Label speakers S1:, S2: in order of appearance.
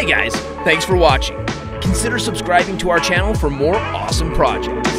S1: Hey guys, thanks for watching. Consider subscribing to our channel for more awesome projects.